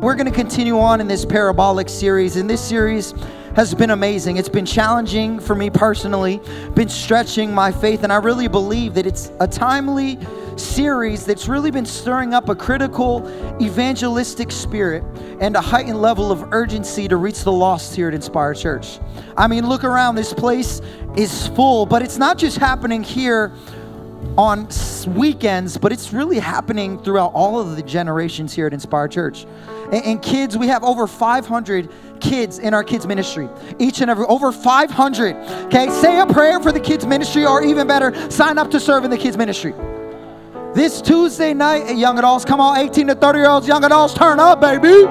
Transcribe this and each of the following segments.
We're going to continue on in this parabolic series, and this series has been amazing. It's been challenging for me personally, been stretching my faith, and I really believe that it's a timely series that's really been stirring up a critical evangelistic spirit and a heightened level of urgency to reach the lost here at Inspire Church. I mean, look around, this place is full, but it's not just happening here on weekends, but it's really happening throughout all of the generations here at Inspire Church. And, and, kids, we have over 500 kids in our kids ministry. Each and every over 500. Okay, say a prayer for the kids ministry, or even better, sign up to serve in the kids ministry. This Tuesday night, young adults, come on, 18 to 30 year olds, young adults, turn up, baby.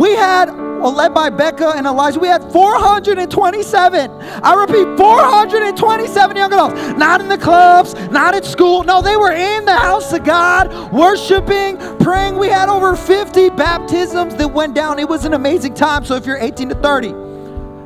We had Oh, led by Becca and Elijah, we had 427. I repeat, 427 young adults. Not in the clubs, not at school. No, they were in the house of God, worshiping, praying. We had over 50 baptisms that went down. It was an amazing time. So if you're 18 to 30,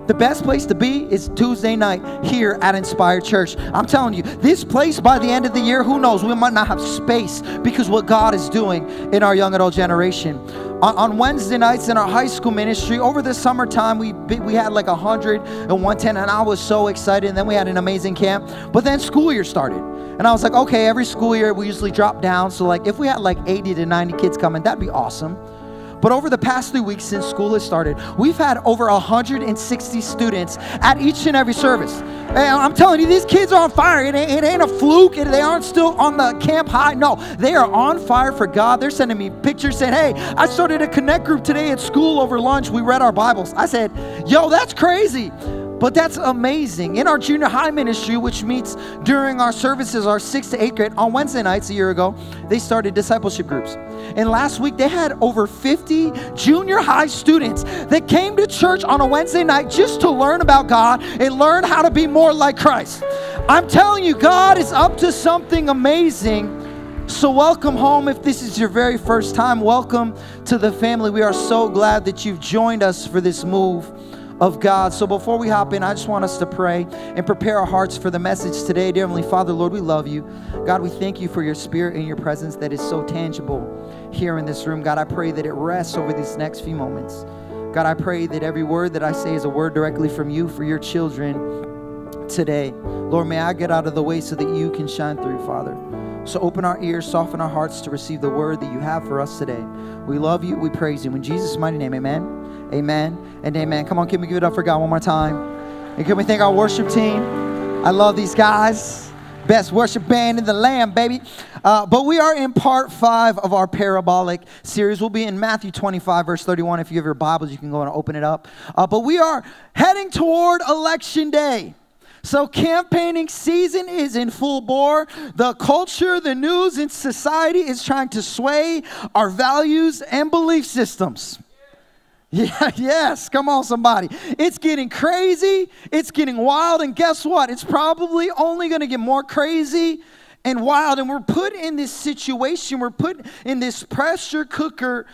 the best place to be is Tuesday night here at Inspire Church. I'm telling you, this place by the end of the year, who knows, we might not have space because what God is doing in our young adult generation. On, Wednesday nights in our high school ministry, over the summertime, we, we had like 100 and 110, and I was so excited. And then we had an amazing camp. But then school year started. And I was like, okay, every school year we usually drop down. So, like, if we had like 80 to 90 kids coming, that'd be awesome. But over the past three weeks since school has started, we've had over 160 students at each and every service. And I'm telling you, these kids are on fire. It ain't, it ain't a fluke. They aren't still on the camp high. No, they are on fire for God. They're sending me pictures saying, hey, I started a connect group today at school over lunch. We read our Bibles. I said, yo, that's crazy. But that's amazing. In our junior high ministry, which meets during our services, our sixth to eighth grade, on Wednesday nights a year ago, they started discipleship groups. And last week, they had over 50 junior high students that came to church on a Wednesday night just to learn about God and learn how to be more like Christ. I'm telling you, God is up to something amazing. So, welcome home. If this is your very first time, welcome to the family. We are so glad that you've joined us for this move of God. So before we hop in, I just want us to pray and prepare our hearts for the message today. Dear Heavenly Father, Lord, we love you. God, we thank you for your spirit and your presence that is so tangible here in this room. God, I pray that it rests over these next few moments. God, I pray that every word that I say is a word directly from you for your children today. Lord, may I get out of the way so that you can shine through, Father. So open our ears, soften our hearts to receive the word that you have for us today. We love you, we praise you. In Jesus' mighty name, amen. Amen and amen. Come on, can we give it up for God one more time? And can we thank our worship team? I love these guys. Best worship band in the land, baby. Uh, but we are in part five of our parabolic series. We'll be in Matthew 25, verse 31. If you have your Bibles, you can go and open it up. Uh, but we are heading toward election day. So, campaigning season is in full bore. The culture, the news, and society is trying to sway our values and belief systems. Yeah, yes, come on, somebody. It's getting crazy, it's getting wild, and guess what? It's probably only gonna get more crazy and wild. And we're put in this situation, we're put in this pressure cooker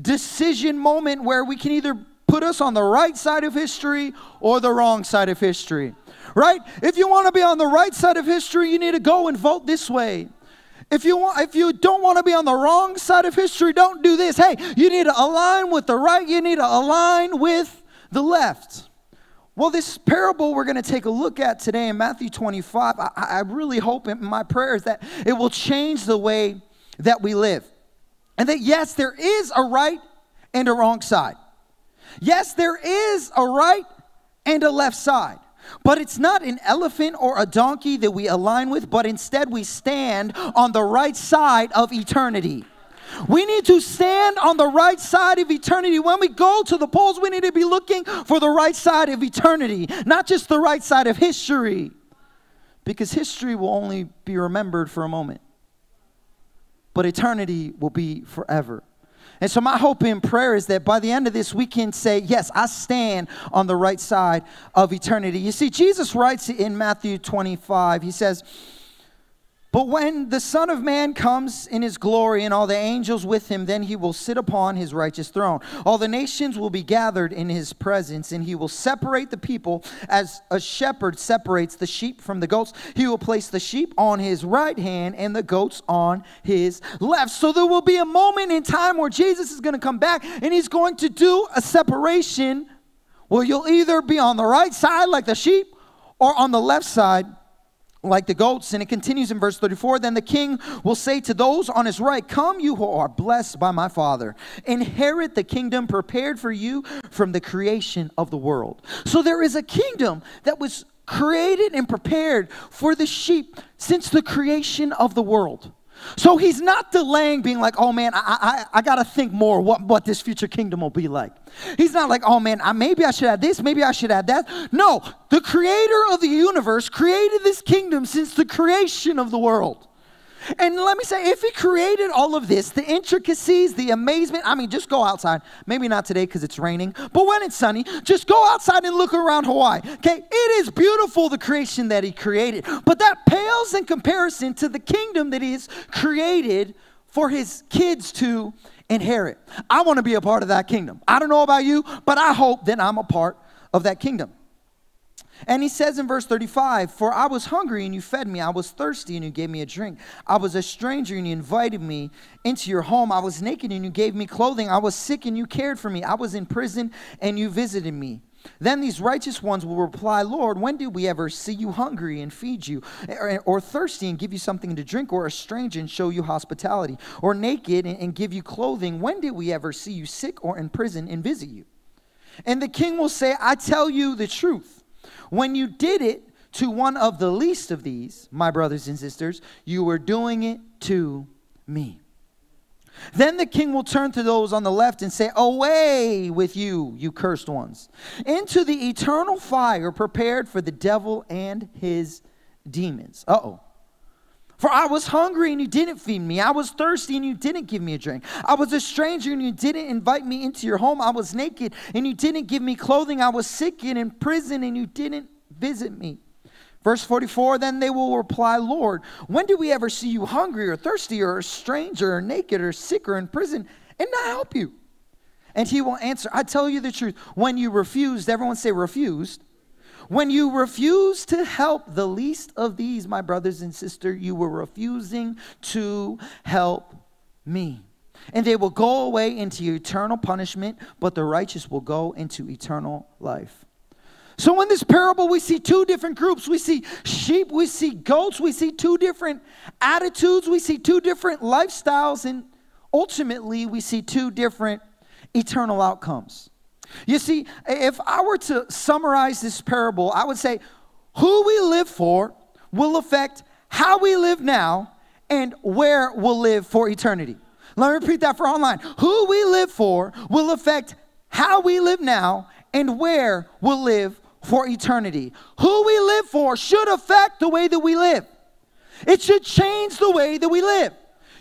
decision moment where we can either put us on the right side of history or the wrong side of history. Right? If you want to be on the right side of history, you need to go and vote this way. If you want, if you don't want to be on the wrong side of history, don't do this. Hey, you need to align with the right. You need to align with the left. Well, this parable we're going to take a look at today in Matthew 25, I, I really hope in my prayers that it will change the way that we live. And that, yes, there is a right and a wrong side. Yes, there is a right and a left side. But it's not an elephant or a donkey that we align with, but instead we stand on the right side of eternity. We need to stand on the right side of eternity. When we go to the polls, we need to be looking for the right side of eternity, not just the right side of history. Because history will only be remembered for a moment, but eternity will be forever. And so, my hope in prayer is that by the end of this, we can say, Yes, I stand on the right side of eternity. You see, Jesus writes it in Matthew 25, He says, But when the Son of Man comes in his glory and all the angels with him, then he will sit upon his righteous throne. All the nations will be gathered in his presence, and he will separate the people as a shepherd separates the sheep from the goats. He will place the sheep on his right hand and the goats on his left. So there will be a moment in time where Jesus is going to come back and he's going to do a separation where you'll either be on the right side like the sheep or on the left side like the goats. And it continues in verse 34 Then the king will say to those on his right, Come, you who are blessed by my Father, inherit the kingdom prepared for you from the creation of the world. So there is a kingdom that was created and prepared for the sheep since the creation of the world. So he's not delaying being like, oh man, I, I, I got to think more what, what this future kingdom will be like. He's not like, oh man, I, maybe I should add this, maybe I should add that. No, the creator of the universe created this kingdom since the creation of the world. And let me say, if he created all of this, the intricacies, the amazement, I mean, just go outside. Maybe not today because it's raining, but when it's sunny, just go outside and look around Hawaii. Okay, it is beautiful, the creation that he created, but that pales in comparison to the kingdom that he has created for his kids to inherit. I want to be a part of that kingdom. I don't know about you, but I hope that I'm a part of that kingdom. And he says in verse 35 For I was hungry and you fed me. I was thirsty and you gave me a drink. I was a stranger and you invited me into your home. I was naked and you gave me clothing. I was sick and you cared for me. I was in prison and you visited me. Then these righteous ones will reply, Lord, when did we ever see you hungry and feed you, or, or thirsty and give you something to drink, or a stranger and show you hospitality, or naked and, and give you clothing? When did we ever see you sick or in prison and visit you? And the king will say, I tell you the truth. When you did it to one of the least of these, my brothers and sisters, you were doing it to me. Then the king will turn to those on the left and say, Away with you, you cursed ones, into the eternal fire prepared for the devil and his demons. Uh oh. For I was hungry and you didn't feed me. I was thirsty and you didn't give me a drink. I was a stranger and you didn't invite me into your home. I was naked and you didn't give me clothing. I was sick and in prison and you didn't visit me. Verse 44 Then they will reply, Lord, when did we ever see you hungry or thirsty or a stranger or naked or sick or in prison and not help you? And he will answer, I tell you the truth. When you refused, everyone say refused when you refuse to help the least of these, my brothers and sisters, you were refusing to help me. And they will go away into eternal punishment, but the righteous will go into eternal life. So, in this parable, we see two different groups. We see sheep, we see goats, we see two different attitudes, we see two different lifestyles, and ultimately, we see two different eternal outcomes. You see, if I were to summarize this parable, I would say who we live for will affect how we live now and where we'll live for eternity. Let me repeat that for online. Who we live for will affect how we live now and where we'll live for eternity. Who we live for should affect the way that we live. It should change the way that we live.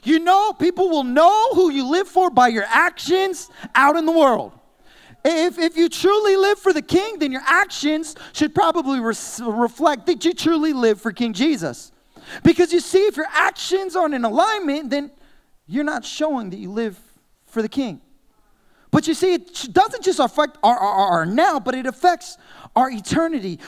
You know, people will know who you live for by your actions out in the world. If, if you truly live for the king, then your actions should probably re- reflect that you truly live for King Jesus. Because you see, if your actions aren't in alignment, then you're not showing that you live for the king. But you see, it doesn't just affect our, our, our now, but it affects our eternity.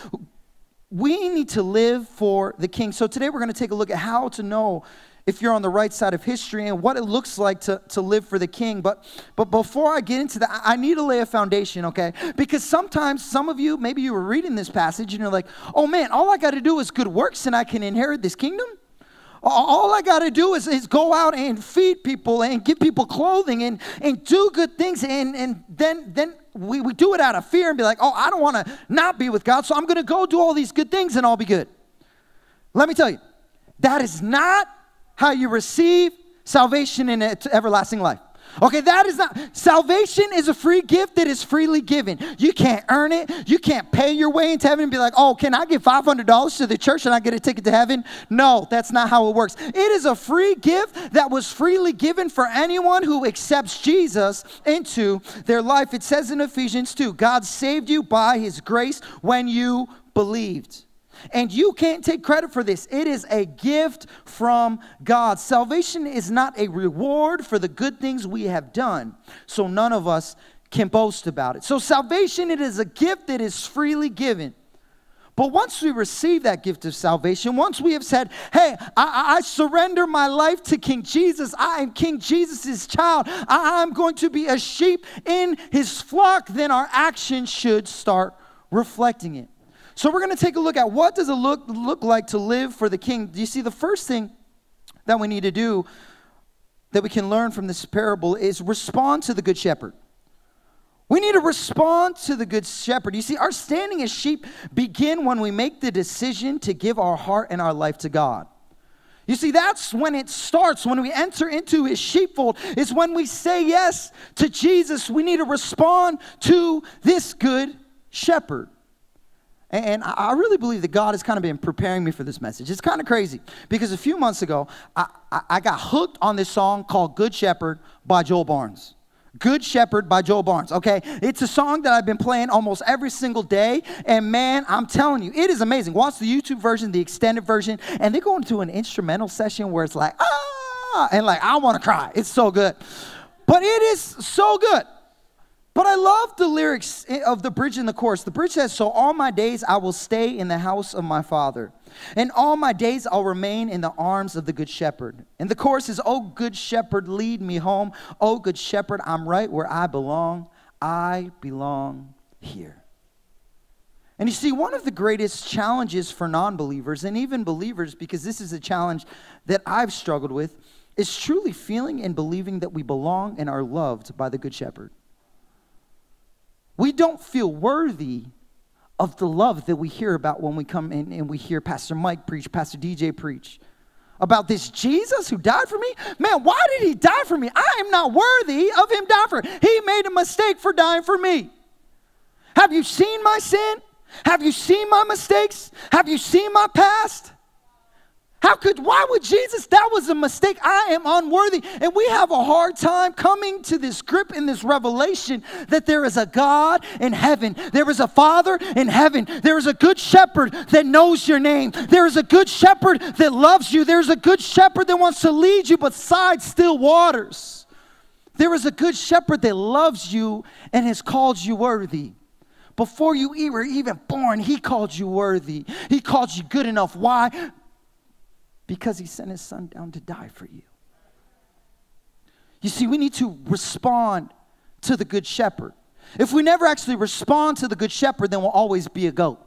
We need to live for the king. So today we're going to take a look at how to know if you're on the right side of history and what it looks like to, to live for the king. But, but before I get into that, I need to lay a foundation, okay? Because sometimes some of you, maybe you were reading this passage and you're like, oh man, all I got to do is good works and I can inherit this kingdom? All I got to do is, is go out and feed people and give people clothing and, and do good things. And, and then, then we, we do it out of fear and be like, oh, I don't want to not be with God, so I'm going to go do all these good things and I'll be good. Let me tell you, that is not how you receive salvation in everlasting life. Okay, that is not, salvation is a free gift that is freely given. You can't earn it. You can't pay your way into heaven and be like, oh, can I give $500 to the church and I get a ticket to heaven? No, that's not how it works. It is a free gift that was freely given for anyone who accepts Jesus into their life. It says in Ephesians 2 God saved you by his grace when you believed. And you can't take credit for this. It is a gift from God. Salvation is not a reward for the good things we have done. So none of us can boast about it. So salvation it is a gift that is freely given. But once we receive that gift of salvation, once we have said, Hey, I, I surrender my life to King Jesus, I am King Jesus' child, I, I'm going to be a sheep in his flock, then our actions should start reflecting it. So we're going to take a look at what does it look, look like to live for the king. Do you see the first thing that we need to do that we can learn from this parable is respond to the good shepherd. We need to respond to the good shepherd. You see, our standing as sheep begin when we make the decision to give our heart and our life to God. You see, that's when it starts. When we enter into his sheepfold, is when we say yes to Jesus. We need to respond to this good shepherd. And I really believe that God has kind of been preparing me for this message. It's kind of crazy because a few months ago, I, I got hooked on this song called Good Shepherd by Joel Barnes. Good Shepherd by Joel Barnes, okay? It's a song that I've been playing almost every single day, and man, I'm telling you, it is amazing. Watch the YouTube version, the extended version, and they go into an instrumental session where it's like, ah, and like, I wanna cry. It's so good. But it is so good. But I love the lyrics eh, of the bridge and the chorus. The bridge says, So all my days I will stay in the house of my father. And all my days I'll remain in the arms of the good shepherd. And the chorus is, Oh, good shepherd, lead me home. Oh, good shepherd, I'm right where I belong. I belong here. And you see, one of the greatest challenges for non believers and even believers, because this is a challenge that I've struggled with, is truly feeling and believing that we belong and are loved by the Good Shepherd. We don't feel worthy of the love that we hear about when we come in and we hear Pastor Mike preach, Pastor DJ preach about this Jesus who died for me? Man, why did he die for me? I am not worthy of him dying for me. He made a mistake for dying for me. Have you seen my sin? Have you seen my mistakes? Have you seen my past? How could, why would Jesus? That was a mistake. I am unworthy. And we have a hard time coming to this grip in this revelation that there is a God in heaven. There is a Father in heaven. There is a good shepherd that knows your name. There is a good shepherd that loves you. There's a good shepherd that wants to lead you beside still waters. There is a good shepherd that loves you and has called you worthy. Before you were even born, he called you worthy. He called you good enough. Why? Because he sent his son down to die for you. You see, we need to respond to the good shepherd. If we never actually respond to the good shepherd, then we'll always be a goat.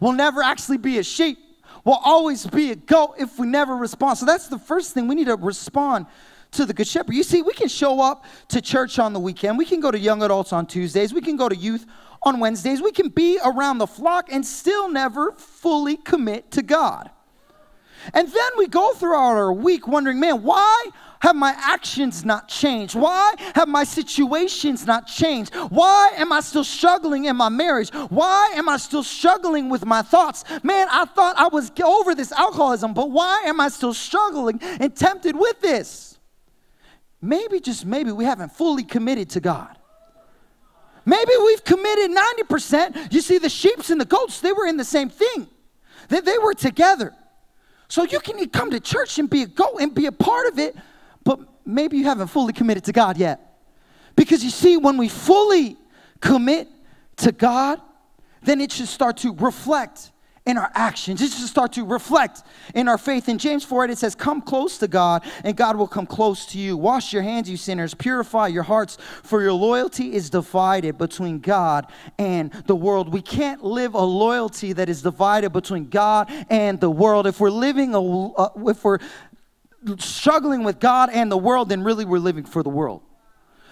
We'll never actually be a sheep. We'll always be a goat if we never respond. So that's the first thing. We need to respond to the good shepherd. You see, we can show up to church on the weekend. We can go to young adults on Tuesdays. We can go to youth on Wednesdays. We can be around the flock and still never fully commit to God. And then we go throughout our week wondering, man, why have my actions not changed? Why have my situations not changed? Why am I still struggling in my marriage? Why am I still struggling with my thoughts? Man, I thought I was over this alcoholism, but why am I still struggling and tempted with this? Maybe, just maybe, we haven't fully committed to God. Maybe we've committed 90%. You see, the sheeps and the goats, they were in the same thing, they, they were together. So you can come to church and be a go and be a part of it, but maybe you haven't fully committed to God yet. Because you see, when we fully commit to God, then it should start to reflect in our actions. It to start to reflect in our faith. In James 4 8, it says, Come close to God, and God will come close to you. Wash your hands, you sinners. Purify your hearts, for your loyalty is divided between God and the world. We can't live a loyalty that is divided between God and the world. If we're living, a, uh, if we're struggling with God and the world, then really we're living for the world.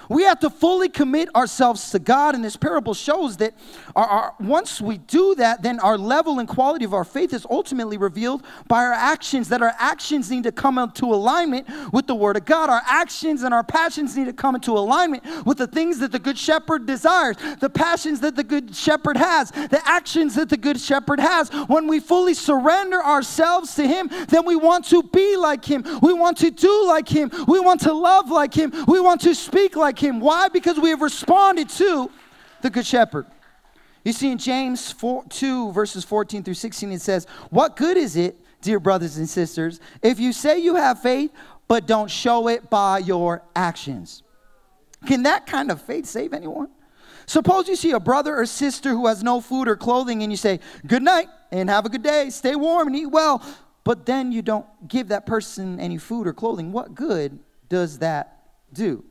We have to fully commit ourselves to God, and this parable shows that our, our, once we do that, then our level and quality of our faith is ultimately revealed by our actions. That our actions need to come into alignment with the Word of God. Our actions and our passions need to come into alignment with the things that the Good Shepherd desires, the passions that the Good Shepherd has, the actions that the Good Shepherd has. When we fully surrender ourselves to Him, then we want to be like Him. We want to do like Him. We want to love like Him. We want to speak like like him. Why? Because we have responded to the Good Shepherd. You see, in James 4, 2, verses 14 through 16, it says, What good is it, dear brothers and sisters, if you say you have faith, but don't show it by your actions? Can that kind of faith save anyone? Suppose you see a brother or sister who has no food or clothing, and you say, Good night and have a good day, stay warm and eat well, but then you don't give that person any food or clothing. What good does that do?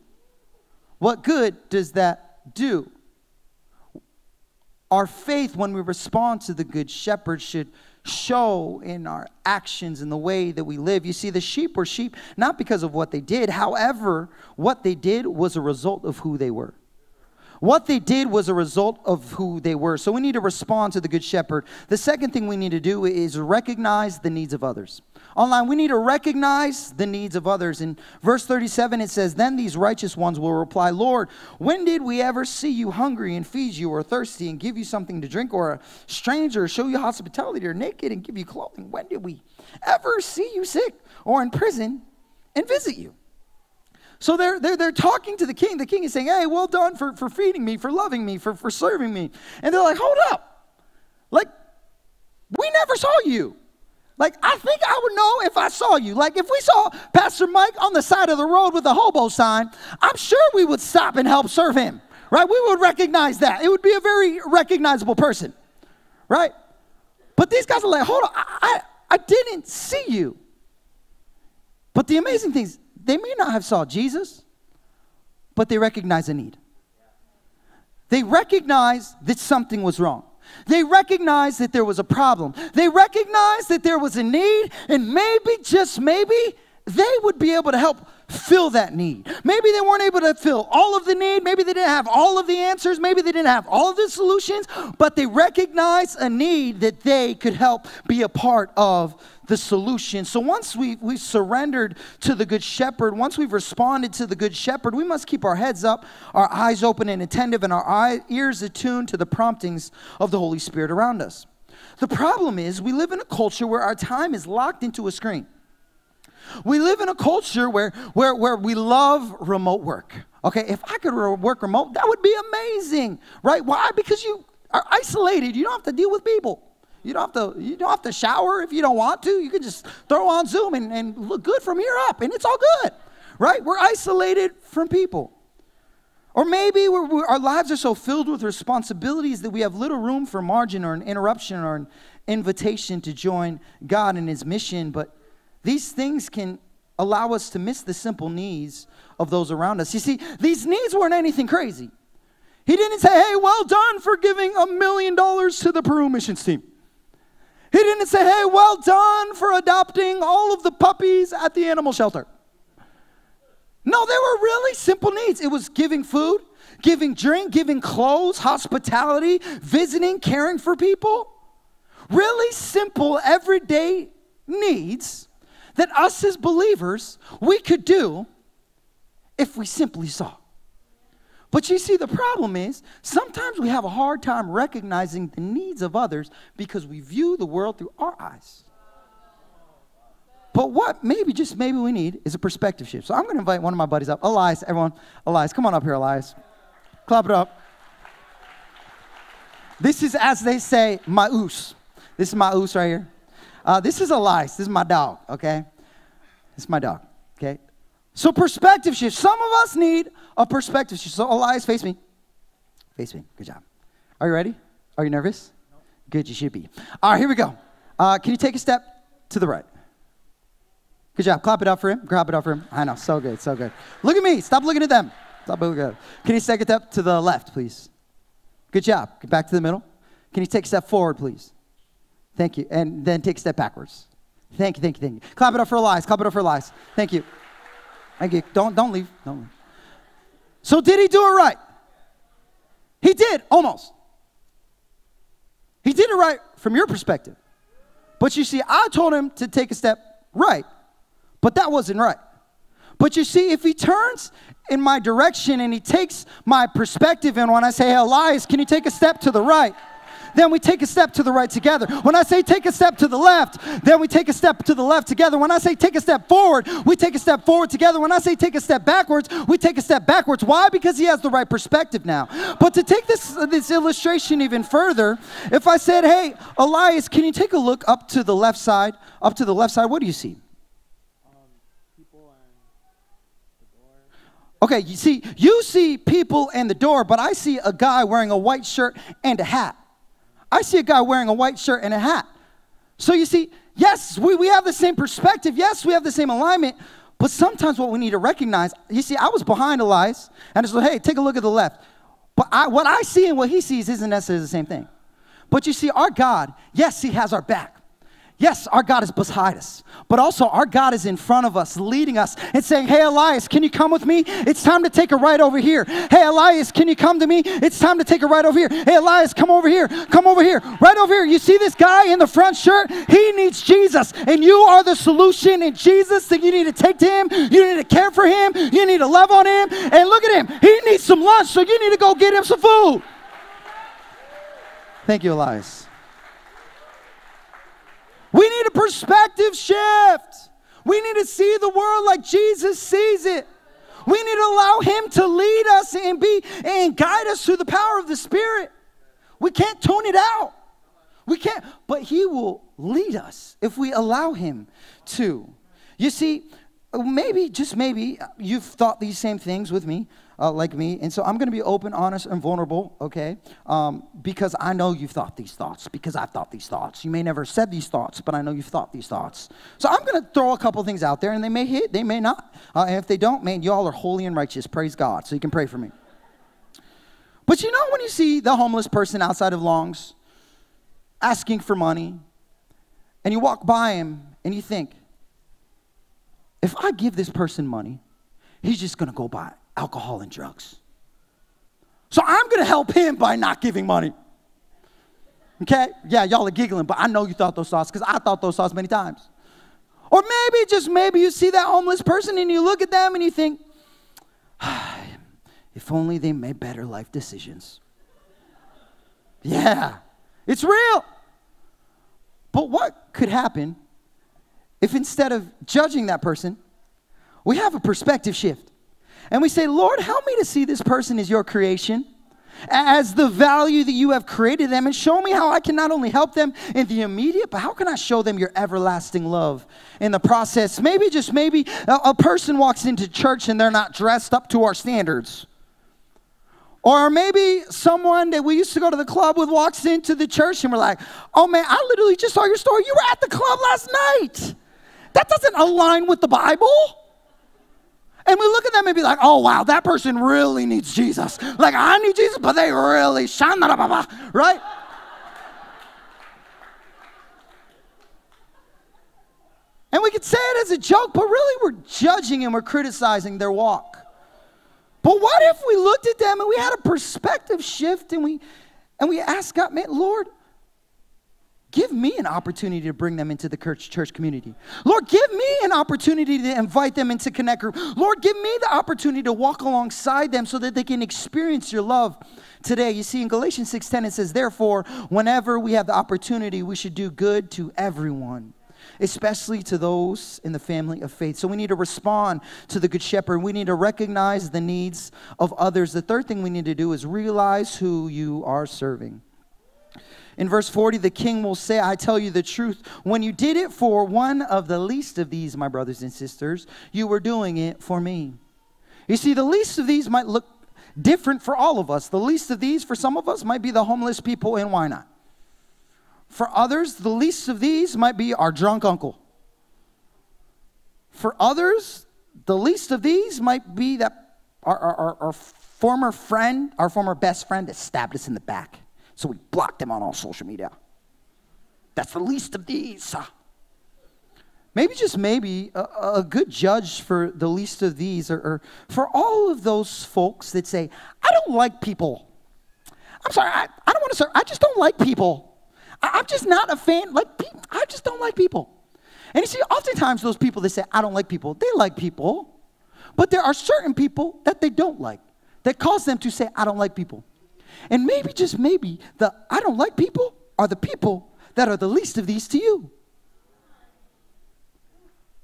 What good does that do? Our faith, when we respond to the Good Shepherd, should show in our actions and the way that we live. You see, the sheep were sheep not because of what they did, however, what they did was a result of who they were. What they did was a result of who they were. So we need to respond to the Good Shepherd. The second thing we need to do is recognize the needs of others. Online, we need to recognize the needs of others. In verse 37, it says, Then these righteous ones will reply, Lord, when did we ever see you hungry and feed you, or thirsty and give you something to drink, or a stranger show you hospitality, or naked and give you clothing? When did we ever see you sick or in prison and visit you? So they're, they're, they're talking to the king. The king is saying, Hey, well done for, for feeding me, for loving me, for, for serving me. And they're like, Hold up. Like, we never saw you. Like, I think I would know if I saw you. Like, if we saw Pastor Mike on the side of the road with a hobo sign, I'm sure we would stop and help serve him, right? We would recognize that. It would be a very recognizable person, right? But these guys are like, hold on, I, I, I didn't see you. But the amazing thing is, they may not have saw Jesus, but they recognize a need. They recognize that something was wrong. They recognized that there was a problem. They recognized that there was a need, and maybe, just maybe, they would be able to help fill that need. Maybe they weren't able to fill all of the need. Maybe they didn't have all of the answers. Maybe they didn't have all of the solutions, but they recognized a need that they could help be a part of the solution. So once we, we've surrendered to the Good Shepherd, once we've responded to the Good Shepherd, we must keep our heads up, our eyes open and attentive, and our eye, ears attuned to the promptings of the Holy Spirit around us. The problem is, we live in a culture where our time is locked into a screen. We live in a culture where, where, where we love remote work. Okay, if I could work remote, that would be amazing, right? Why? Because you are isolated. You don't have to deal with people. You don't have to, you don't have to shower if you don't want to. You can just throw on Zoom and, and look good from here up, and it's all good, right? We're isolated from people. Or maybe we're, we're, our lives are so filled with responsibilities that we have little room for margin or an interruption or an invitation to join God in His mission. But these things can allow us to miss the simple needs of those around us. You see, these needs weren't anything crazy. He didn't say, hey, well done for giving a million dollars to the Peru missions team. He didn't say, hey, well done for adopting all of the puppies at the animal shelter. No, they were really simple needs. It was giving food, giving drink, giving clothes, hospitality, visiting, caring for people. Really simple, everyday needs that us as believers we could do if we simply saw. But you see, the problem is sometimes we have a hard time recognizing the needs of others because we view the world through our eyes. But what maybe, just maybe we need is a perspective shift. So I'm going to invite one of my buddies up. Elias, everyone. Elias, come on up here, Elias. Clap it up. This is, as they say, my oos. This is my oos right here. Uh, this is Elias. This is my dog, okay? This is my dog, okay? So perspective shift. Some of us need a perspective shift. So Elias, face me. Face me. Good job. Are you ready? Are you nervous? No. Good, you should be. All right, here we go. Uh, can you take a step to the right? Good job. Clap it up for him. Grab it up for him. I know. So good. So good. Look at me. Stop looking at them. Stop looking at them. Can you take a step to the left, please? Good job. Get back to the middle. Can you take a step forward, please? Thank you. And then take a step backwards. Thank you. Thank you. Thank you. Clap it up for Elias. Clap it up for Elias. Thank you. Thank you. Don't, don't leave. Don't leave. So, did he do it right? He did, almost. He did it right from your perspective. But you see, I told him to take a step right, but that wasn't right. But you see, if he turns in my direction and he takes my perspective, and when I say, hey, Elias, can you take a step to the right? Then we take a step to the right together. When I say take a step to the left, then we take a step to the left together. When I say take a step forward, we take a step forward together. When I say take a step backwards, we take a step backwards. Why? Because he has the right perspective now. But to take this, this illustration even further, if I said, hey, Elias, can you take a look up to the left side? Up to the left side, what do you see? Okay, you see, you see people and the door, but I see a guy wearing a white shirt and a hat. I see a guy wearing a white shirt and a hat. So you see, yes, we, we have the same perspective. Yes, we have the same alignment. But sometimes what we need to recognize, you see, I was behind Elias, and it's like, hey, take a look at the left. But I, what I see and what he sees isn't necessarily the same thing. But you see, our God, yes, he has our back. Yes, our God is beside us, but also our God is in front of us, leading us and saying, Hey, Elias, can you come with me? It's time to take a ride over here. Hey, Elias, can you come to me? It's time to take a ride over here. Hey, Elias, come over here. Come over here. Right over here. You see this guy in the front shirt? He needs Jesus, and you are the solution in Jesus that you need to take to him. You need to care for him. You need to love on him. And look at him. He needs some lunch, so you need to go get him some food. Thank you, Elias. We need a perspective shift. We need to see the world like Jesus sees it. We need to allow him to lead us and be and guide us through the power of the Spirit. We can't tune it out. We can't, but he will lead us if we allow him to. You see, maybe, just maybe, you've thought these same things with me uh, like me. And so I'm going to be open, honest, and vulnerable, okay? Um, because I know you've thought these thoughts, because I've thought these thoughts. You may never said these thoughts, but I know you've thought these thoughts. So I'm going to throw a couple things out there, and they may hit, they may not. Uh, and if they don't, man, y'all are holy and righteous. Praise God. So you can pray for me. But you know when you see the homeless person outside of Longs asking for money, and you walk by him and you think, if I give this person money, he's just gonna go buy alcohol and drugs. So I'm going to help him by not giving money. Okay? Yeah, y'all are giggling, but I know you thought those thoughts because I thought those thoughts many times. Or maybe, just maybe, you see that homeless person and you look at them and you think, ah, if only they made better life decisions. Yeah, it's real. But what could happen if instead of judging that person, we have a perspective shift? And we say, Lord, help me to see this person as your creation, as the value that you have created them, and show me how I can not only help them in the immediate, but how can I show them your everlasting love in the process? Maybe, just maybe, a, a person walks into church and they're not dressed up to our standards. Or maybe someone that we used to go to the club with walks into the church and we're like, oh man, I literally just saw your story. You were at the club last night. That doesn't align with the Bible. And we look at them and be like, oh, wow, that person really needs Jesus. Like, I need Jesus, but they really, right? And we could say it as a joke, but really we're judging and we're criticizing their walk. But what if we looked at them and we had a perspective shift and we and we asked God, man, Lord, give me an opportunity to bring them into the church, community. Lord, give me an opportunity to invite them into Connect Group. Lord, give me the opportunity to walk alongside them so that they can experience your love today. You see, in Galatians 6:10, it says, Therefore, whenever we have the opportunity, we should do good to everyone. Especially to those in the family of faith. So we need to respond to the Good Shepherd. We need to recognize the needs of others. The third thing we need to do is realize who you are serving. In verse 40, the king will say, I tell you the truth. When you did it for one of the least of these, my brothers and sisters, you were doing it for me. You see, the least of these might look different for all of us. The least of these, for some of us, might be the homeless people in Wynot. For others, the least of these might be our drunk uncle. For others, the least of these might be that our, our, our, former friend, our former best friend that stabbed us in the back. So we blocked him on all social media. That's the least of these. Maybe, just maybe, a, a good judge for the least of these, or, or, for all of those folks that say, I don't like people. I'm sorry, I, I don't want to serve. I just don't like people. I, am just not a fan. Like, I just don't like people. And you see, oftentimes those people that say, I don't like people, they like people. But there are certain people that they don't like that cause them to say, I don't like people. And maybe, just maybe, the I don't like people are the people that are the least of these to you.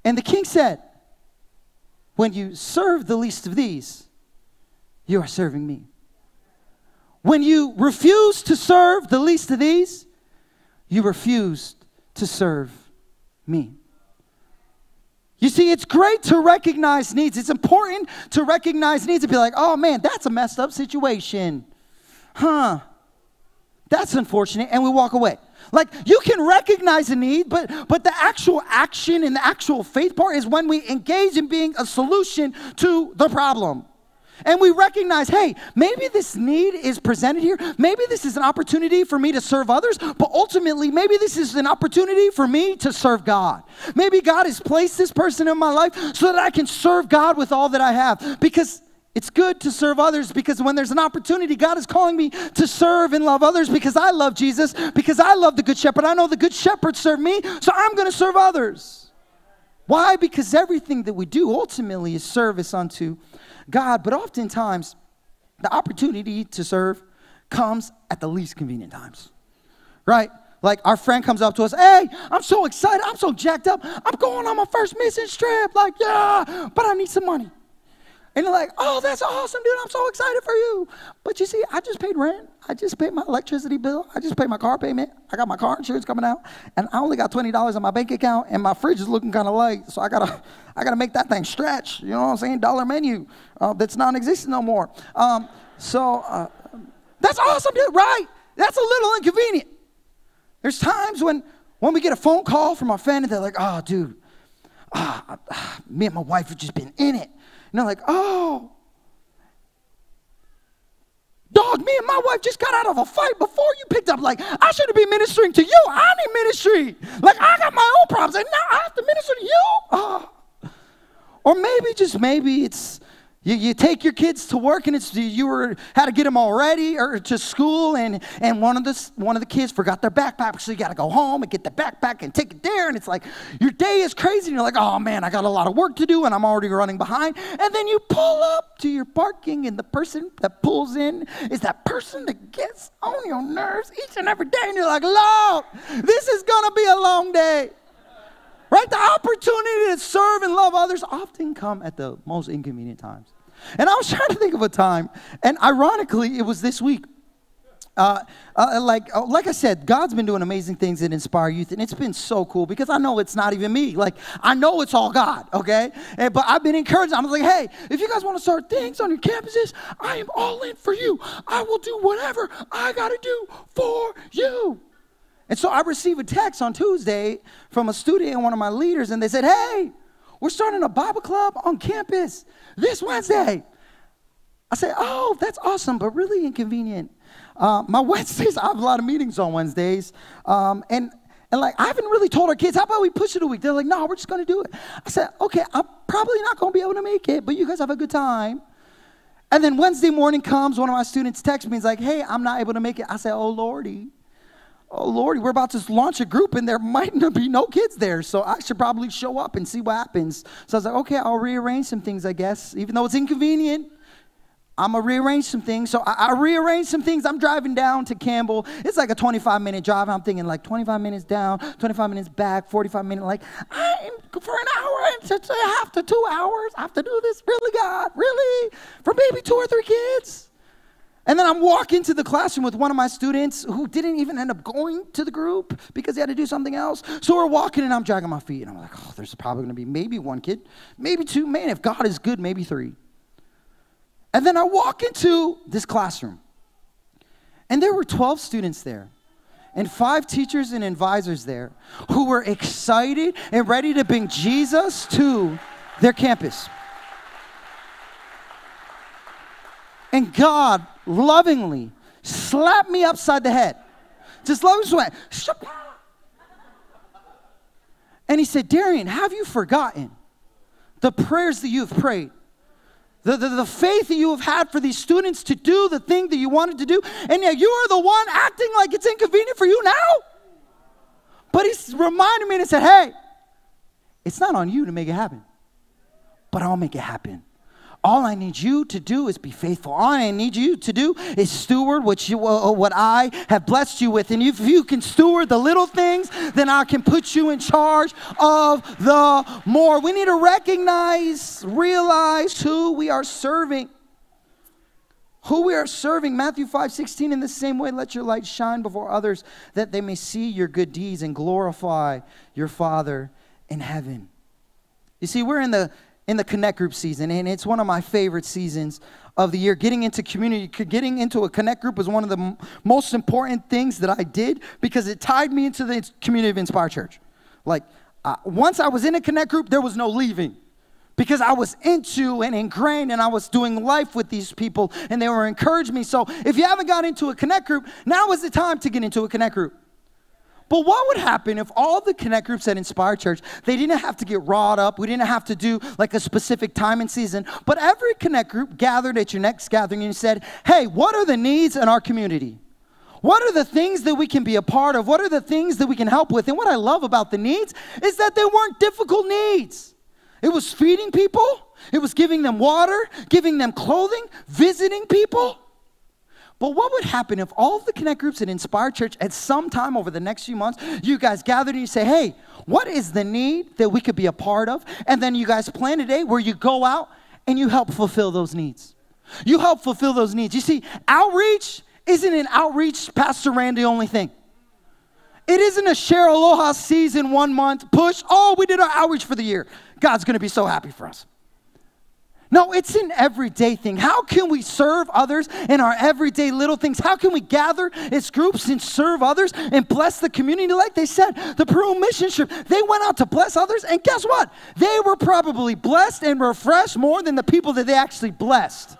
And the king said, When you serve the least of these, you are serving me. When you refuse to serve the least of these, you refused to serve me. You see, it's great to recognize needs. It's important to recognize needs and be like, oh man, that's a messed up situation. Huh. That's unfortunate. And we walk away. Like you can recognize a need, but but the actual action and the actual faith part is when we engage in being a solution to the problem. And we recognize, hey, maybe this need is presented here. Maybe this is an opportunity for me to serve others, but ultimately, maybe this is an opportunity for me to serve God. Maybe God has placed this person in my life so that I can serve God with all that I have. Because it's good to serve others because when there's an opportunity, God is calling me to serve and love others because I love Jesus, because I love the Good Shepherd. I know the Good Shepherd served me, so I'm going to serve others. Why? Because everything that we do ultimately is service unto God, but oftentimes the opportunity to serve comes at the least convenient times, right? Like our friend comes up to us, hey, I'm so excited, I'm so jacked up, I'm going on my first mission trip, like, yeah, but I need some money. And they're like, oh, that's awesome, dude. I'm so excited for you. But you see, I just paid rent. I just paid my electricity bill. I just paid my car payment. I got my car insurance coming out. And I only got $20 in my bank account. And my fridge is looking kind of light. So I got to I gotta make that thing stretch. You know what I'm saying? Dollar menu uh, that's non existent no more. Um, so uh, that's awesome, dude, right? That's a little inconvenient. There's times when, when we get a phone call from our friend and they're like, oh, dude, ah, ah, me and my wife have just been in it. And they're like, oh, dog, me and my wife just got out of a fight before you picked up. Like, I should have been ministering to you. I need ministry. Like, I got my own problems, and now I have to minister to you. Oh. Or maybe, just maybe, it's you, you take your kids to work and it's you were had to get them all ready or to school and, and one of the one of the kids forgot their backpack so you got to go home and get the backpack and take it there and it's like your day is crazy and you're like oh man I got a lot of work to do and I'm already running behind. And then you pull up to your parking and the person that pulls in is that person that gets on your nerves each and every day and you're like Lord this is gonna be a long day Right? The opportunity to serve and love others often come at the most inconvenient times. And I was trying to think of a time, and ironically, it was this week. Uh, uh, like, uh, like I said, God's been doing amazing things that inspire youth, and it's been so cool because I know it's not even me. Like, I know it's all God, okay? And, but I've been encouraged. I'm like, hey, if you guys want to start things on your campuses, I am all in for you. I will do whatever I got to do for you. And so I received a text on Tuesday from a student and one of my leaders, and they said, Hey, we're starting a Bible club on campus this Wednesday. I said, Oh, that's awesome, but really inconvenient. Uh, my Wednesdays, I have a lot of meetings on Wednesdays. Um, and, and like, I haven't really told our kids, how about we push it a week? They're like, no, we're just going to do it. I said, okay, I'm probably not going to be able to make it, but you guys have a good time. And then Wednesday morning comes, one of my students texts me, he's like, hey, I'm not able to make it. I said, oh, Lordy oh Lord, we're about to launch a group and there might not be no kids there. So I should probably show up and see what happens. So I was like, okay, I'll rearrange some things, I guess, even though it's inconvenient. I'm gonna rearrange some things. So I, I rearrange some things. I'm driving down to Campbell. It's like a 25 minute drive. I'm thinking like 25 minutes down, 25 minutes back, 45 minutes. Like, I'm for an hour and half to two hours. I have to do this. Really, God? Really? For maybe two or three kids? And then I'm walking to the classroom with one of my students who didn't even end up going to the group because he had to do something else. So we're walking and I'm dragging my feet. And I'm like, oh, there's probably going to be maybe one kid, maybe two. Man, if God is good, maybe three. And then I walk into this classroom. And there were 12 students there and five teachers and advisors there who were excited and ready to bring Jesus to their campus. And God lovingly slapped me upside the head. Just lovingly went, and he said, Darian, have you forgotten the prayers that you have prayed? The, the, the, faith that you have had for these students to do the thing that you wanted to do, and yet you are the one acting like it's inconvenient for you now? But he reminded me and said, Hey, it's not on you to make it happen, but I'll make it happen. All I need you to do is be faithful. All I need you to do is steward what, you, uh, what I have blessed you with. And if you can steward the little things, then I can put you in charge of the more. We need to recognize, realize who we are serving. Who we are serving. Matthew 5 16, in the same way, let your light shine before others that they may see your good deeds and glorify your Father in heaven. You see, we're in the in the connect group season and it's one of my favorite seasons of the year getting into community getting into a connect group was one of the most important things that i did because it tied me into the community of inspire church like uh, once i was in a connect group there was no leaving because I was into and ingrained and I was doing life with these people and they were encouraging me. So if you haven't got into a connect group, now is the time to get into a connect group. But what would happen if all the connect groups at Inspire Church, they didn't have to get wrought up. We didn't have to do like a specific time and season. But every connect group gathered at your next gathering and said, hey, what are the needs in our community? What are the things that we can be a part of? What are the things that we can help with? And what I love about the needs is that they weren't difficult needs. It was feeding people, it was giving them water, giving them clothing, visiting people. But what would happen if all of the connect groups at Inspire Church at some time over the next few months, you guys gathered and you say, hey, what is the need that we could be a part of? And then you guys plan a day where you go out and you help fulfill those needs. You help fulfill those needs. You see, outreach isn't an outreach, Pastor Randy only thing. It isn't a share aloha season one month push. Oh, we did our outreach for the year. God's gonna be so happy for us. No, it's an everyday thing. How can we serve others in our everyday little things? How can we gather as groups and serve others and bless the community? Like they said, the Peru mission trip, they went out to bless others, and guess what? They were probably blessed and refreshed more than the people that they actually blessed.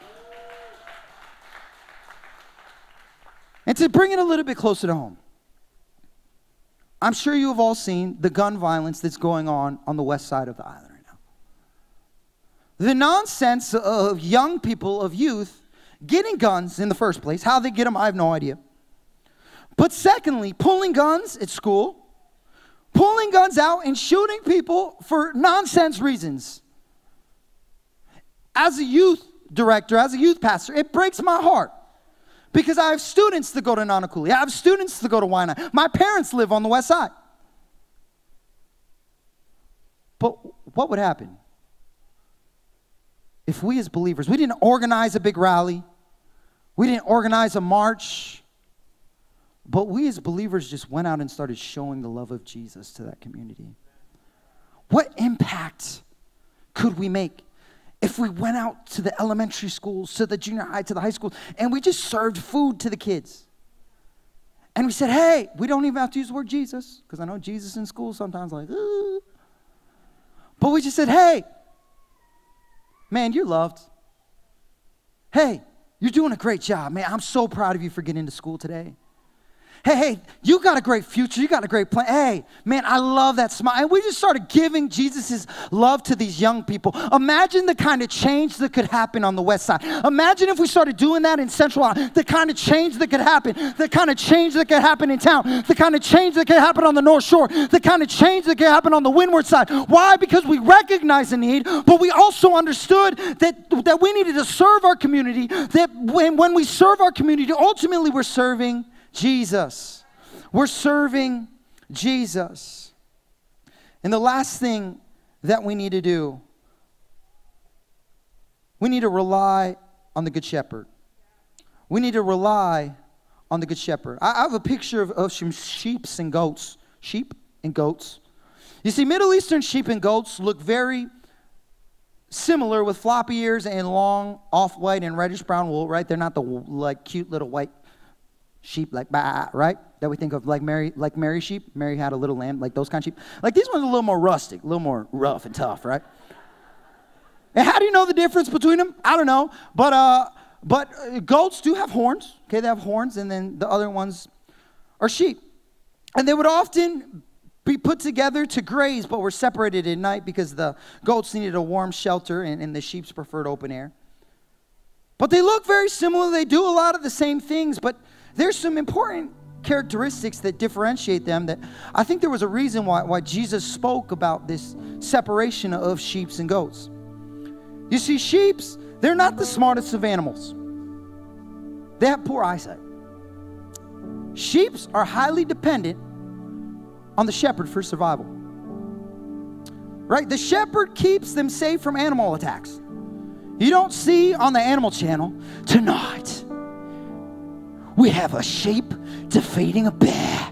And to bring it a little bit closer to home, I'm sure you have all seen the gun violence that's going on on the west side of the island. The nonsense of young people, of youth, getting guns in the first place, how they get them, I have no idea. But secondly, pulling guns at school, pulling guns out and shooting people for nonsense reasons. As a youth director, as a youth pastor, it breaks my heart because I have students that go to Nanakuli. I have students that go to Waianae. My parents live on the west side. But what would happen if we as believers, we didn't organize a big rally, we didn't organize a march, but we as believers just went out and started showing the love of Jesus to that community. What impact could we make if we went out to the elementary schools, to the junior high, to the high school, and we just served food to the kids? And we said, hey, we don't even have to use the word Jesus, because I know Jesus in school sometimes like, but we just said, hey, Man, you're loved. Hey, you're doing a great job. Man, I'm so proud of you for getting to school today. Hey, hey, you got a great future. You got a great plan. Hey, man, I love that smile. And we just started giving Jesus' love to these young people. Imagine the kind of change that could happen on the west side. Imagine if we started doing that in Central Island. The kind of change that could happen. The kind of change that could happen in town. The kind of change that could happen on the North Shore. The kind of change that could happen on the Windward side. Why? Because we recognize the need, but we also understood that, that we needed to serve our community. That when, when we serve our community, ultimately we're serving Jesus. We're serving Jesus. And the last thing that we need to do, we need to rely on the Good Shepherd. We need to rely on the Good Shepherd. I have a picture of, of some sheep and goats. Sheep and goats. You see, Middle Eastern sheep and goats look very similar with floppy ears and long off-white and reddish brown wool, right? They're not the like cute little white sheep like bah, right? That we think of like Mary, like Mary sheep. Mary had a little lamb, like those kind of sheep. Like these ones are a little more rustic, a little more rough and tough, right? And how do you know the difference between them? I don't know, but uh, but uh, goats do have horns. Okay, they have horns, and then the other ones are sheep, and they would often be put together to graze, but were separated at night because the goats needed a warm shelter, and, and the sheep's preferred open air. But they look very similar. They do a lot of the same things, but there's some important characteristics that differentiate them that I think there was a reason why, why Jesus spoke about this separation of sheep and goats. You see, sheep's They're not the smartest of animals. They have poor eyesight. Sheep are highly dependent on the shepherd for survival. Right? The shepherd keeps them safe from animal attacks. You don't see on the Animal Channel tonight. We have a sheep defeating a bear.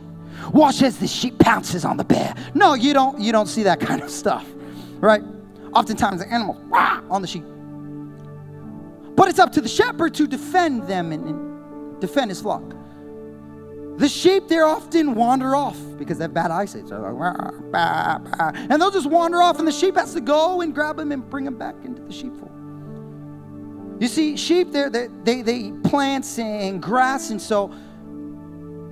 Watch as the sheep pounces on the bear. No, you don't. You don't see that kind of stuff, right? Oftentimes the animal rah, on the sheep. But it's up to the shepherd to defend them and, and defend his flock. The sheep, they often wander off because they have bad eyesight. So like, rah, bah, bah. and they'll just wander off, and the sheep has to go and grab them and bring them back into the sheepfold. You see, sheep, they they, they eat plants and grass, and so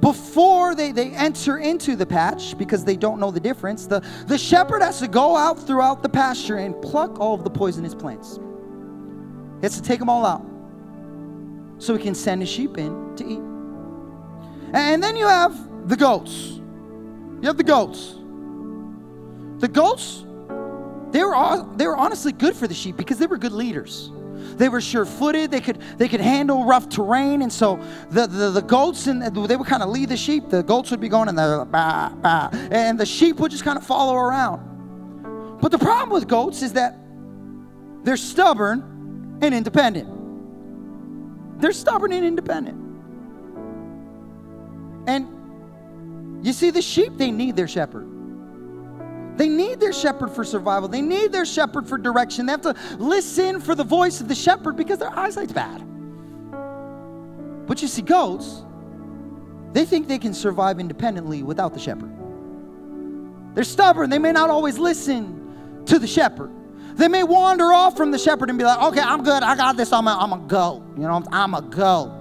before they, they enter into the patch, because they don't know the difference, the, the shepherd has to go out throughout the pasture and pluck all of the poisonous plants. He has to take them all out so he can send his sheep in to eat. And then you have the goats. You have the goats. The goats, they were, they were honestly good for the sheep because they were good leaders. They were sure-footed. They could they could handle rough terrain, and so the the, the goats and they would kind of lead the sheep. The goats would be going and the bah, bah, and the sheep would just kind of follow around. But the problem with goats is that they're stubborn and independent. They're stubborn and independent. And you see, the sheep, they need their shepherd. They need their shepherd for survival. They need their shepherd for direction. They have to listen for the voice of the shepherd because their eyesight's bad. But you see, goats, they think they can survive independently without the shepherd. They're stubborn. They may not always listen to the shepherd. They may wander off from the shepherd and be like, okay, I'm good. I got this. I'm a, I'm a goat. You know, I'm a goat.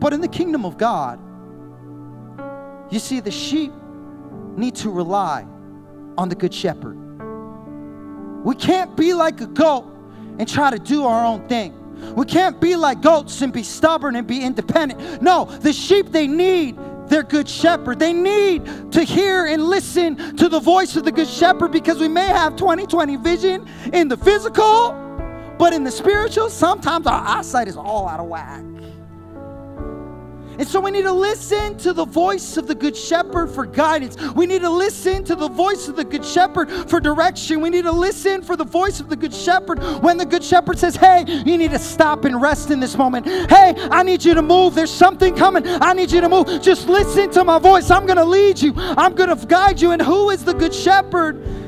But in the kingdom of God, you see, the sheep need to rely on the good shepherd. We can't be like a goat and try to do our own thing. We can't be like goats and be stubborn and be independent. No, the sheep, they need their good shepherd. They need to hear and listen to the voice of the good shepherd because we may have 2020 vision in the physical, but in the spiritual, sometimes our eyesight is all out of whack. And so we need to listen to the voice of the Good Shepherd for guidance. We need to listen to the voice of the Good Shepherd for direction. We need to listen for the voice of the Good Shepherd when the Good Shepherd says, Hey, you need to stop and rest in this moment. Hey, I need you to move. There's something coming. I need you to move. Just listen to my voice. I'm going to lead you, I'm going to guide you. And who is the Good Shepherd?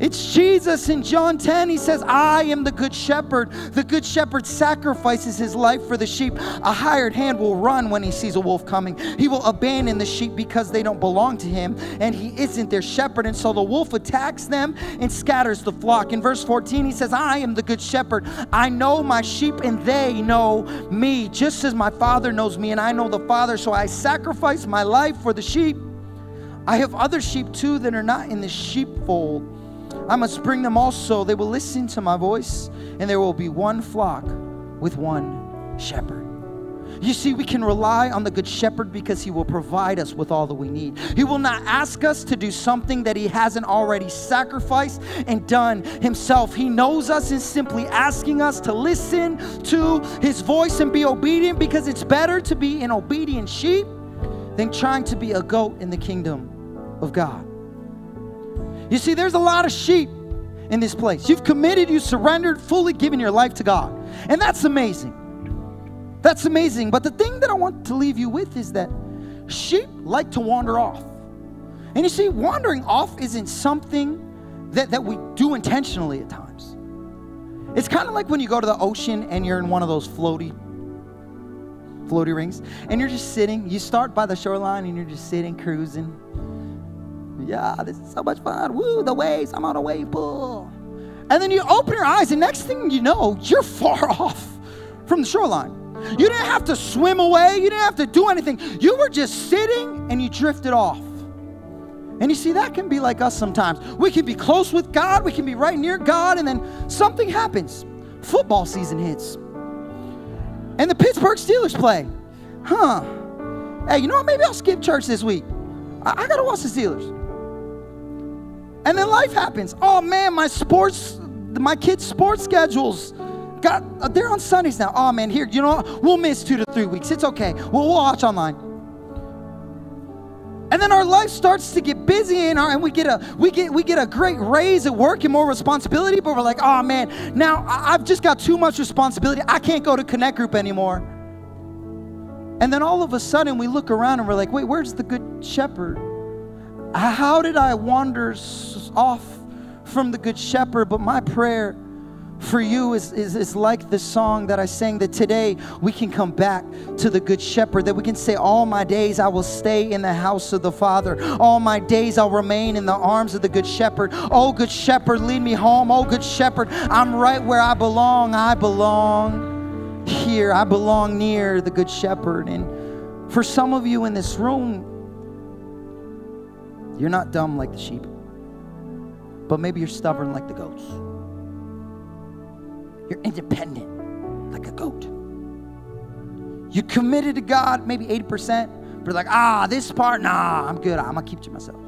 It's Jesus in John 10. He says, I am the good shepherd. The good shepherd sacrifices his life for the sheep. A hired hand will run when he sees a wolf coming. He will abandon the sheep because they don't belong to him and he isn't their shepherd. And so the wolf attacks them and scatters the flock. In verse 14, he says, I am the good shepherd. I know my sheep and they know me, just as my father knows me and I know the father. So I sacrifice my life for the sheep. I have other sheep too that are not in the sheepfold. I must bring them also. They will listen to my voice, and there will be one flock with one shepherd. You see, we can rely on the Good Shepherd because He will provide us with all that we need. He will not ask us to do something that He hasn't already sacrificed and done Himself. He knows us and simply asking us to listen to His voice and be obedient because it's better to be an obedient sheep than trying to be a goat in the kingdom of God. You see, there's a lot of sheep in this place. You've committed, you surrendered, fully given your life to God. And that's amazing. That's amazing. But the thing that I want to leave you with is that sheep like to wander off. And you see, wandering off isn't something that, that we do intentionally at times. It's kind of like when you go to the ocean and you're in one of those floaty floaty rings and you're just sitting. You start by the shoreline and you're just sitting, cruising yeah, this is so much fun. Woo, the waves. I'm on a wave pool. And then you open your eyes, and next thing you know, you're far off from the shoreline. You didn't have to swim away, you didn't have to do anything. You were just sitting and you drifted off. And you see, that can be like us sometimes. We can be close with God, we can be right near God, and then something happens. Football season hits. And the Pittsburgh Steelers play. Huh. Hey, you know what? Maybe I'll skip church this week. I, I got to watch the Steelers. And then life happens. Oh man, my sports, my kids' sports schedules got, uh, they're on Sundays now. Oh man, here, you know what? We'll miss two to three weeks. It's okay. We'll, we'll watch online. And then our life starts to get busy and, our, and we get a we get we get a great raise at work and more responsibility, but we're like, oh man, now I've just got too much responsibility. I can't go to Connect Group anymore. And then all of a sudden we look around and we're like, wait, where's the good shepherd? How did I wander off from the good shepherd? But my prayer for you is, is, is like the song that I sang that today we can come back to the Good Shepherd, that we can say, All my days I will stay in the house of the Father. All my days I'll remain in the arms of the Good Shepherd. Oh, Good Shepherd, lead me home. Oh, Good Shepherd, I'm right where I belong. I belong here. I belong near the Good Shepherd. And for some of you in this room, you're not dumb like the sheep, but maybe you're stubborn like the goats. You're independent, like a goat. You're committed to God, maybe 80%, but like, ah, this part, nah, I'm good. I'm gonna keep to myself.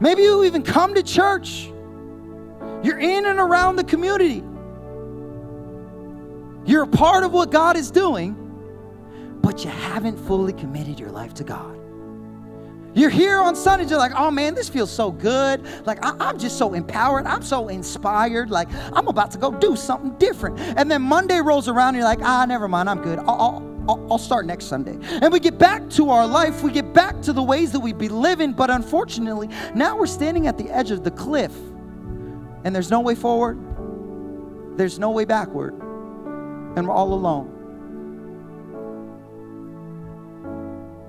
Maybe you even come to church. You're in and around the community. You're a part of what God is doing, but you haven't fully committed your life to God. You're here on Sundays, you're like, oh man, this feels so good. Like, I- am just so empowered. I'm so inspired. Like, I'm about to go do something different. And then Monday rolls around, and you're like, ah, never mind, I'm good. I'll, I'll, I'll start next Sunday. And we get back to our life, we get back to the ways that we be living, but unfortunately, now we're standing at the edge of the cliff, and there's no way forward, there's no way backward, and we're all alone.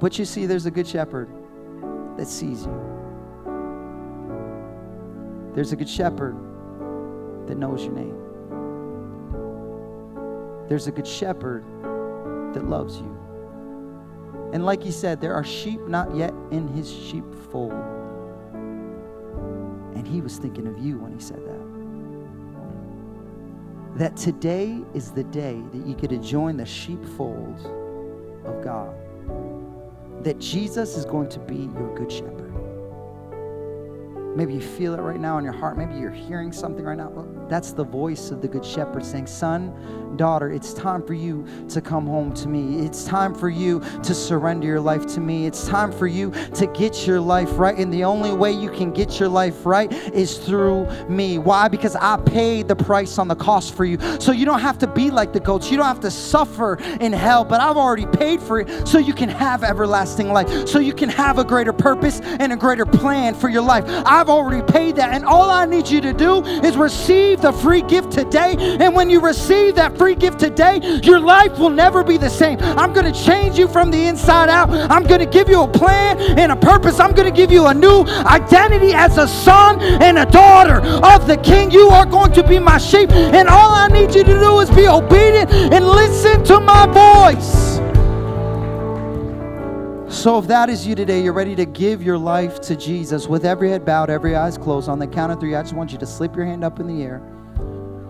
But you see, there's a good shepherd that sees you. There's a good shepherd that knows your name. There's a good shepherd that loves you. And like he said, there are sheep not yet in his sheepfold. And he was thinking of you when he said that. That today is the day that you get to join the sheepfold of God that Jesus is going to be your good shepherd. Maybe you feel it right now in your heart. Maybe you're hearing something right now. That's the voice of the Good Shepherd saying, Son, daughter, it's time for you to come home to me. It's time for you to surrender your life to me. It's time for you to get your life right. And the only way you can get your life right is through me. Why? Because I paid the price on the cost for you. So you don't have to be like the goats. You don't have to suffer in hell, but I've already paid for it so you can have everlasting life, so you can have a greater purpose and a greater plan for your life. I've I've already paid that. And all I need you to do is receive the free gift today. And when you receive that free gift today, your life will never be the same. I'm going to change you from the inside out. I'm going to give you a plan and a purpose. I'm going to give you a new identity as a son and a daughter of the King. You are going to be my sheep. And all I need you to do is be obedient and listen to my voice. So, if that is you today, you're ready to give your life to Jesus with every head bowed, every eyes closed. On the count of three, I just want you to slip your hand up in the air.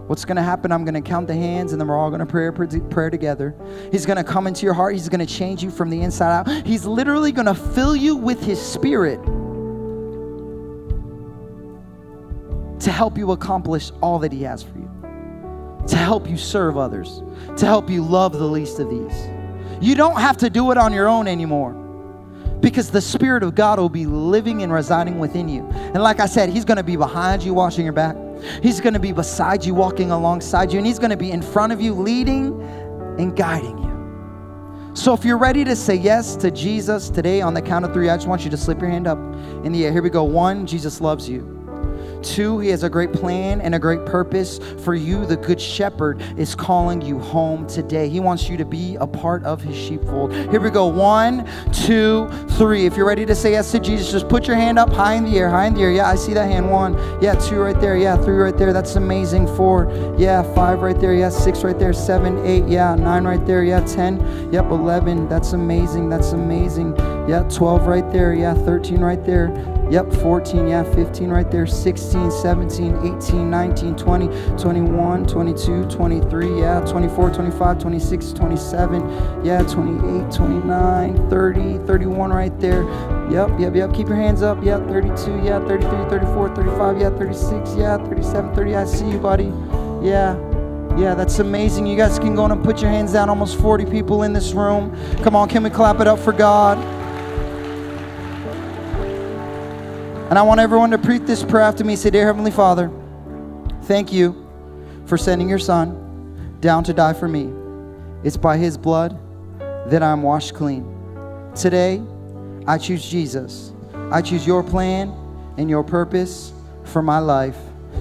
What's going to happen? I'm going to count the hands and then we're all going to pray prayer together. He's going to come into your heart. He's going to change you from the inside out. He's literally going to fill you with His Spirit to help you accomplish all that He has for you, to help you serve others, to help you love the least of these. You don't have to do it on your own anymore because the Spirit of God will be living and residing within you. And like I said, He's going to be behind you, washing your back. He's going to be beside you, walking alongside you, and He's going to be in front of you, leading and guiding you. So if you're ready to say yes to Jesus today on the count of three, I just want you to slip your hand up in the air. Here we go. One, Jesus loves you. Two, He has a great plan and a great purpose for you. The Good Shepherd is calling you home today. He wants you to be a part of His sheepfold. Here we go. One, two, three. If you're ready to say yes to Jesus, just put your hand up high in the air, high in the air. Yeah, I see that hand. One. Yeah, two right there. Yeah, three right there. That's amazing. Four. Yeah, five right there. Yeah, six right there. Seven, eight. Yeah, nine right there. Yeah, ten. Yep, 11. That's amazing. That's amazing. Yeah, 12 right there. Yeah, 13 right there. Yep, 14, yeah, 15 right there, 16, 17, 18, 19, 20, 21, 22, 23, yeah, 24, 25, 26, 27, yeah, 28, 29, 30, 31 right there. Yep, yep, yep. Keep your hands up. Yep, 32, yeah, 33, 34, 35, yeah, 36, yeah, 37, 30. I see you, buddy. Yeah. Yeah, that's amazing. You guys can go on and put your hands down. Almost 40 people in this room. Come on, can we clap it up for God? And I want everyone to repeat this prayer after me. Say, Dear Heavenly Father, thank you for sending your Son down to die for me. It's by His blood that I'm washed clean. Today, I choose Jesus. I choose your plan and your purpose for my life.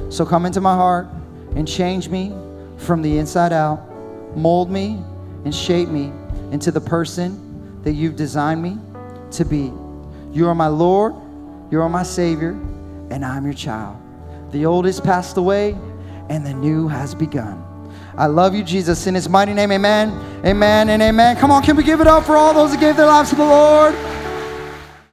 So come into my heart and change me from the inside out. Mold me and shape me into the person that you've designed me to be. You are my Lord you are my Savior, and I'm your child. The old has passed away, and the new has begun. I love you, Jesus. In His mighty name, amen, amen, and amen. Come on, can we give it up for all those that gave their lives to the Lord?